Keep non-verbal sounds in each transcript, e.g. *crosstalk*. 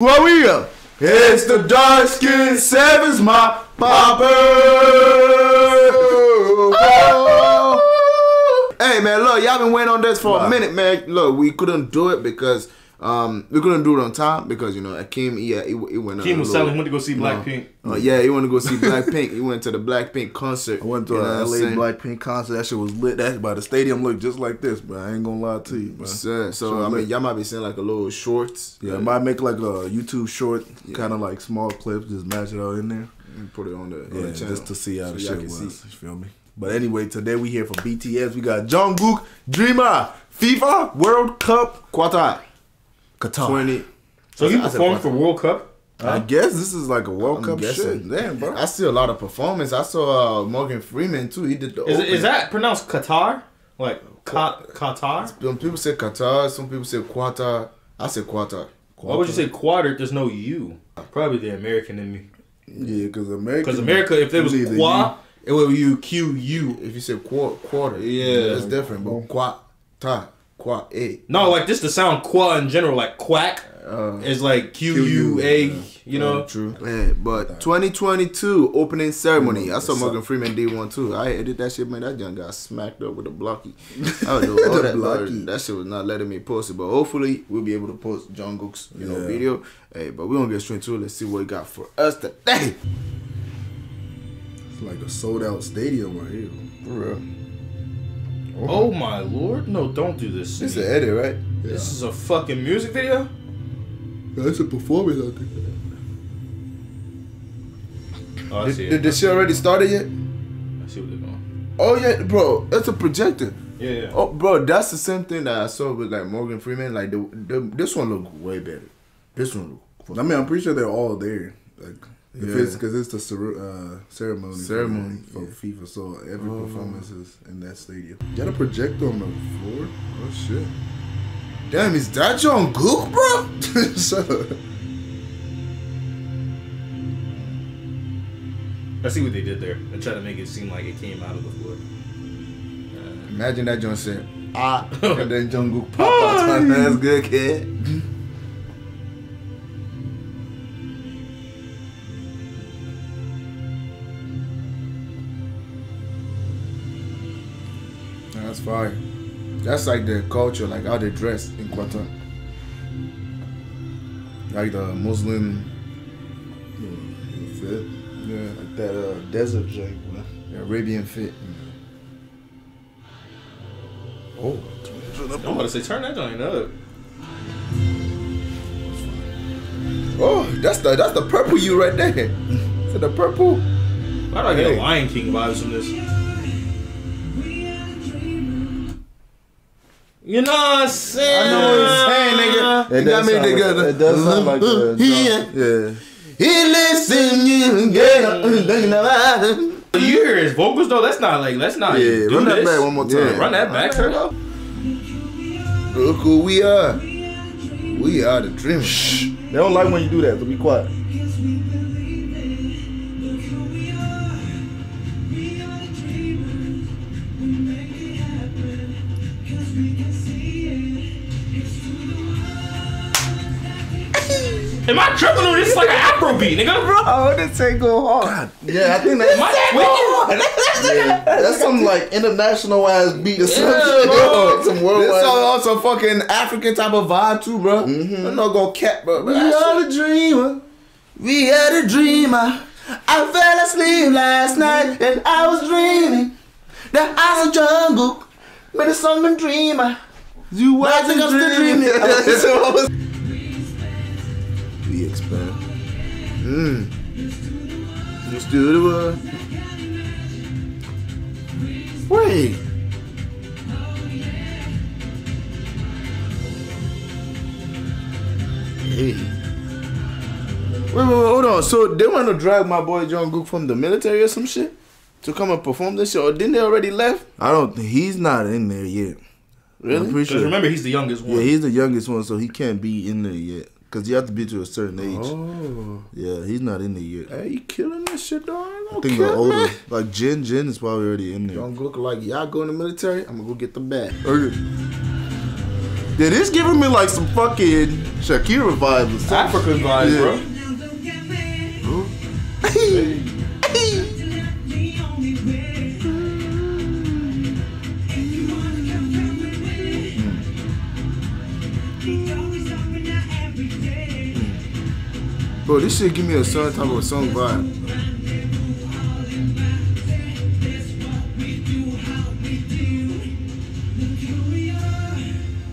What we up? It's the dark skin saviors, my popper. Hey man, look, y'all been waiting on this for a minute, man. Look, we couldn't do it because um we couldn't do it on time because you know Akeem, yeah, he, he went. Akeem was selling. Went to go see Blackpink. Uh, yeah, he went to go see Blackpink. he went to the Blackpink concert. I went to you know a LA saying? Blackpink concert. That shit was lit. That by the stadium looked just like this, but I ain't gonna lie to you, man. So, so Sure I mean, y'all might be seeing like a little shorts. Yeah, I might make like a YouTube short, kind of like small clips, just match it all in there. And Put it on the, on Yeah, the channel just to see how so the shit can was. see. You feel me? But anyway, today we here for BTS. We got Jungkook, Dreamer, FIFA, World Cup, Qatar Qatar. 20. So you I performed for World Cup. I guess this is like a World I'm Cup guessing. shit. Damn, bro. I see a lot of performance. I saw uh, Morgan Freeman too. He did the. Is, it- is that pronounced Qatar? Like Ka- Qatar? Some people say Qatar. Some people say Qatar. I say Qatar. Why would you say quarter? There's no U. Probably the American in me. Yeah, because America. Because America, if there was Either qua, it would be Q U. If you say qu- quarter, yeah, it's different. But Qatar, qua a. No, like just the sound qua in general, like quack Uh, is like Q U A. You know. true. Yeah, but 2022 opening ceremony. I saw Morgan Freeman did one too. I edited that shit, man. That young guy smacked up with a blocky. I doing *laughs* all The that, blocky. that shit was not letting me post it. But hopefully we'll be able to post Jungkook's you know Yeah. video. Hey, but we gonna get straight to it. Let's see what he got for us today. It's like a sold out stadium right here. For real. Oh, oh my lord! No, don't do this. to This me. is an edit, right? This is a fucking music video. That's a performance out there. Oh, I Did, see it. did the shit already started yet? I see what they're doing. Oh yeah, bro. That's a projector. Yeah, yeah. Oh, bro, that's the same thing that I saw with like Morgan Freeman. Like the, the this one look way better. This one look. I mean, I'm pretty sure they're all there. Like, if Yeah. it's because it's the cer- uh, ceremony, for- Ceremony, for, yeah. FIFA, so every Oh. performance is in that stadium. You Got a projector on the floor. Oh shit! Damn, is that Jungkook, bro? *laughs* Shut up. I see what they did there. They tried to make it seem like it came out of the floor. Imagine that John said ah, *laughs* and then Jungkook pop out. *laughs* That's good, kid. That's fire. That's like the culture, like how they dress in Qatar. Like the Muslim, Fit. yeah, Like that uh, desert joint, man. Arabian fit. Oh, I'm about to say, turn that joint up. Oh, that's the that's the purple you right there. *laughs* So the purple. Why do I get Hey. Lion King vibes from this? You know what I'm saying? I know what you're saying, nigga. You got me together. It does sound like the mm-hmm. Yeah. yeah. He listen you get You hear his vocals though? That's not like, that's not. Yeah, do run that this. back one more time. Yeah. Run that back, sir. Look who we are. We are the dreamers. They don't like when you do that, so be quiet. Am I tripping on this? It's like an Afro beat, nigga. Oh, this ain't go hard. Yeah, I think that's Am I *laughs* yeah, that's some like international ass beat or some Yeah, shit. bro. Some worldwide. This worldwide. song also fucking African type of vibe too, bro. Mm-hmm. I'm not gonna cap, bro. We are the dreamer. We are the dreamer. I fell asleep last night and I was dreaming that I was a jungle, but it's some dreamer. You were I think I'm still dreaming. So I was- we expand. Mm. Let's do the word. Wait. Hey. Wait, wait, wait, hold on. So they want to drag my boy Jungkook from the military or some shit to come and perform this shit, or didn't they already left? I don't think he's not in there yet. I'm Really? pretty Because sure. remember, he's the youngest one. Yeah, he's the youngest one, so he can't be in there yet. Cause you have to be to a certain age. Oh, Yeah, he's not in there yet. hey, you killing this shit, dog? I think the older, like Jin, Jin is probably already in there. Jungkook like y'all go in the military. I'm gonna go get the bat. Okay. Yeah, this giving me like some fucking Shakira vibes. African vibes, Yeah. bro. This shit give me a certain type of song vibe.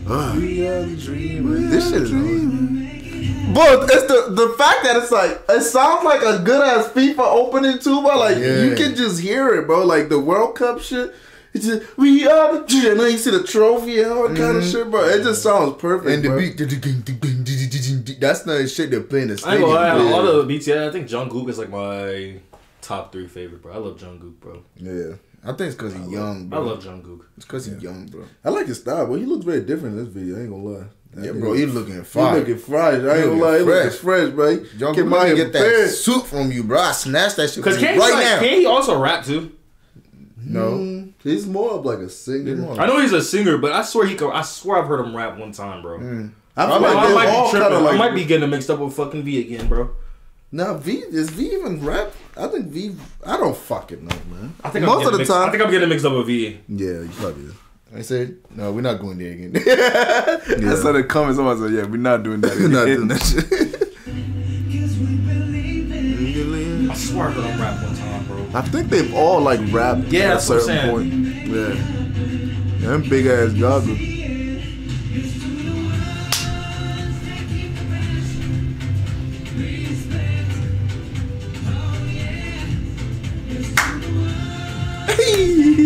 Ah. This shit is But it's the the fact that it's like it sounds like a good ass FIFA opening too, but like Yeah. you can just hear it, bro. Like the World Cup shit. It's just we are the then you see the trophy and all that kind of shit, bro. It just sounds perfect. and the bro. beat. That's the shit they play in the I ain't stadium. gonna lie, bro. all the BTS, I think Jungkook is like my top three favorite, bro. I love Jungkook, bro. Yeah, I think it's because he's young, bro. I love Jungkook. It's because he's young, bro. I like his style, but he looks very different in this video. I ain't gonna lie. Yeah, bro, he looking He looking fresh. I ain't gonna lie, he looking looking fresh. fresh, bro. Jungkook, John, Came let out me here get that prepared. suit from you, bro. I snatched that shit Cause from you right he like, now. can he also rap too? no, Mm, he's more of like a singer. I know he's a singer, but I swear he could. I swear I've heard him rap one time, bro. I feel I, like might, I might all be tripping. kind like. I might be getting mixed up with fucking V again, bro. Now V is V even rap? I think V. I don't fucking know, man. I think most I'm of the mixed, time. I think I'm getting mixed up with V. yeah, you probably is. I said no. We're not going there again. *laughs* Yeah. saw the comments. Someone said, "Yeah, we're not doing that." *laughs* We're not doing that shit. *laughs* I swear I heard him rap one time, bro. I think they've all like rapped Yeah, at a I'm certain point. Yeah. yeah them big ass goggles.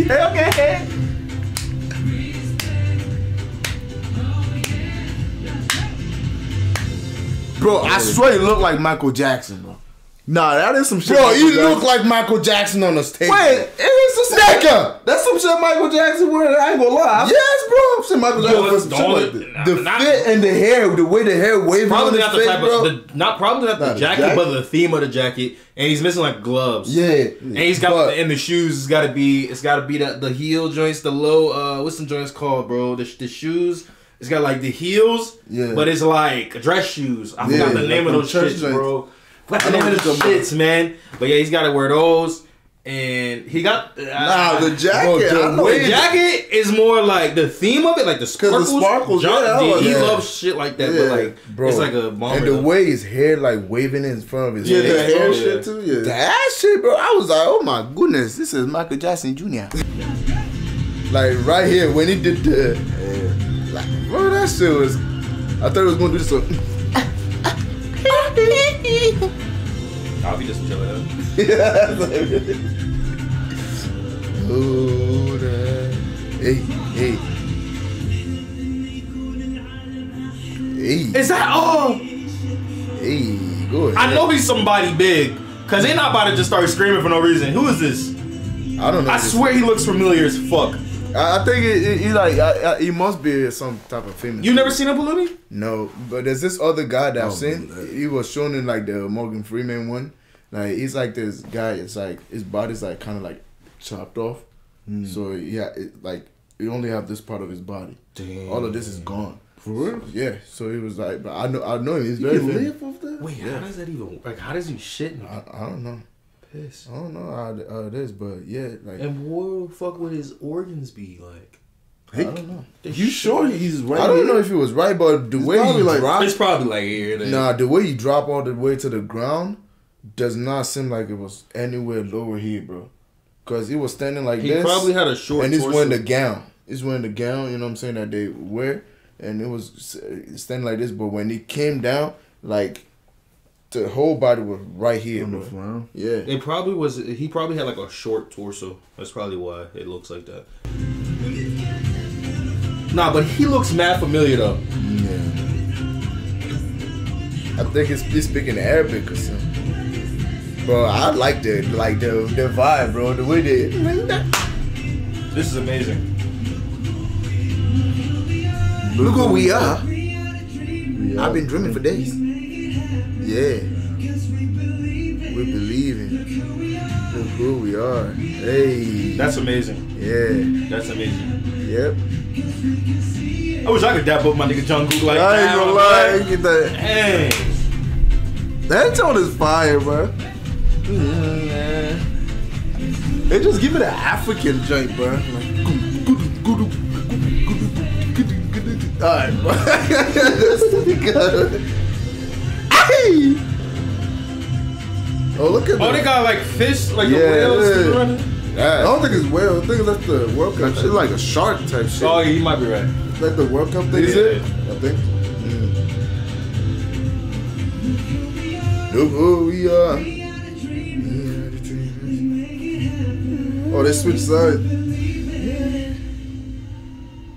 *laughs* okay. bro, I swear you look like Michael Jackson, bro. Nah, that is some shit. Bro, Michael you Jackson- look like Michael Jackson on the stage. Wait, it is some Nigga! That's some shit Michael Jackson wearing. I ain't gonna lie. Yes, bro. I've seen Michael Yo, Jackson wear it's some the shit like that. The Not- fit and the hair, the way the hair waving on Probably his not the face, type bro. of the not probably not Not the jacket, jacket. but the theme of the jacket, and he's missing like gloves. yeah, And he's got But- in the shoes. It's got to be. It's got to be the the heel joints, the low. Uh, what's the joints called, bro? The the shoes. It's got like the heels. Yeah. But it's like dress shoes. I Yeah, forgot the name like of those shits, joints. bro. What's the name of those shits, man? But yeah, he's got to wear those. And he got uh, Nah, the jacket. Bro, the I know the jacket is more like the theme of it, like the sparkles. sparkles, John- yeah, I he- like he that. loves shit like that, Yeah, but like, bro. it's like a bomber. and the though. way his hair like waving in front of his Yeah, face, the hair bro. shit too. Yeah. That shit, bro. I was like, oh my goodness, this is Michael Jackson Jr. like right here when he did the, like, bro, that shit was. I thought it was gonna do this. *laughs* *laughs* So, I'll be just chilling out. oh, that. Hey, hey, hey, Is that oh? hey, go ahead. I know he's somebody big. Cause they're not about to just start screaming for no reason. Who is this? I don't know. I this- swear he looks familiar as fuck. I, I think it, it, he like I, I, he must be some type of famous. You never seen a Palumi? No, but there's this other guy that I've Oh, seen. man. He was shown in like the Morgan Freeman one. Like he's like this guy. It's like his body's like kind of like chopped off. Hmm. So yeah, it, like you only have this part of his body. Damn. All of this is gone. For real? Yeah. So he was like, but I know I know him. He's You very can live off that? Wait, how does that even like? How does he shit and I, I don't know. piss? I don't know how, it- how it is, but yeah, like And where the fuck would his organs be like? I don't know. You sure he's right? I don't here? know if he was right, but the It's way he probably like- dropped, It's probably like here. There. Nah, the way he dropped all the way to the ground does not seem like it was anywhere lower here, bro. Cause he was standing like he this, He probably had a short. and he's torso. wearing the gown. He's wearing the gown. You know what I'm saying that they wear, and it was uh, standing like this. But when he came down, like the whole body was right here, On the bro. front. Yeah, It probably was. He probably had like a short torso. That's probably why it looks like that. Nah, but he looks mad familiar though. yeah. I think he's, he's speaking Arabic or something. Bro, I like the like the the vibe, bro. The way they This is amazing. look who we are. Yeah. I've been dreaming for days. Yeah. We believe in. Look who we are. Hey. That's amazing. yeah. That's amazing. Yep. I wish I could dap up my nigga Jungkook like I ain't that. gonna lie. boy. Get that. Dang. That tone is fire, bro. They just give it an African joint, bro. Like, *laughs* Alright, bro. Hey! Oh, look at that. Oh, they got like fish, like Yeah, the whales yeah. running. I don't think it's whale. I think that's the World Cup. That shit like a shark type shit. Oh, yeah, you might be right. like the World Cup thing. Is it? I think. Look oh, who we are. Oh, they switched sides.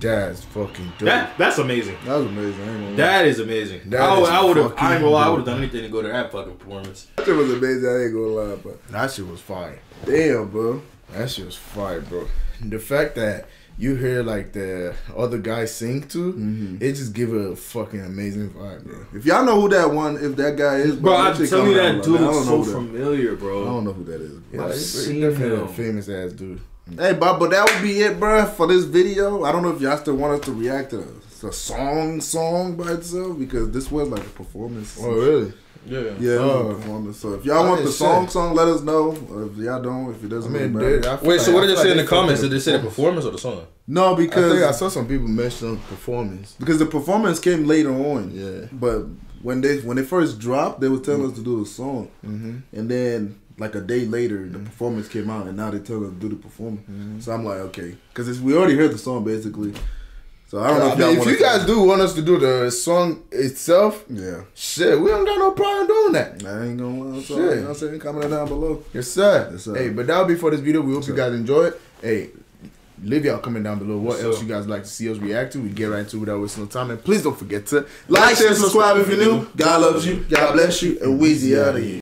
That's fucking dope. That that's amazing. That was amazing. I ain't gonna lie. That is amazing. That I would, I would have. I ain't gonna lie. I would have done anything to go to that fucking performance. That shit was amazing. I ain't gonna lie, but that shit was fire. damn, bro. That shit was fire, bro. The fact that you hear like the other guy sing too, Mm-hmm. it just give a fucking amazing vibe, bro. If y'all know who that one, if that guy is, Bro, that I'm telling you that dude like, I looks don't so know who that- familiar, I don't know who that is. Yeah, I've it's seen definitely him. a famous ass dude. Hey, but but that would be it, bro, for this video. I don't know if y'all still want us to react to the song song by itself because this was like a performance. Oh really? Yeah. Yeah, it Oh. performance. So if y'all I want the song say. song, let us know. Or if y'all don't, if it doesn't mean, really dude, matter. I feel Wait, so what did they feel say in the comments? Did they say the performance. performance or the song? No, I think I saw some people mention performance. because the performance came later on. Yeah. But when they when they first dropped, they were telling us to do the song, Mm-hmm. and then like a day later, the performance came out, and now they tell us to do the performance. Mm-hmm. So I'm like, okay, because we already heard the song basically. So I don't know I if, mean, if you guys do want us to do the song itself, yeah. shit, we don't got no problem doing that. I ain't gonna lie. Shit. you know what I'm saying? Comment down below. Yes, sir. Yes, sir. Hey, but that'll be for this video. We hope you guys enjoy it. Hey, leave y'all comment down below what Yes, else sir. you guys like to see us react to. We get right into it without wasting no time. And please don't forget to Like, share, subscribe if you're new. God loves you. God bless you. And Weezy out of here.